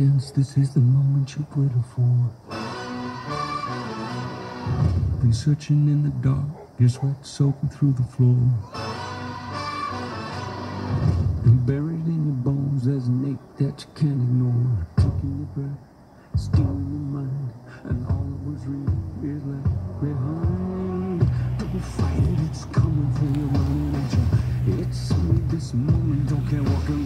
intelligence, this is the moment you've waited for. Been searching in the dark, your sweat soaking through the floor. And buried in your bones, there's an ache that you can't ignore. Taking your breath, stealing your mind, and all that was real is left behind. Don't fight it, it's coming for your money, It's only this moment, don't care what can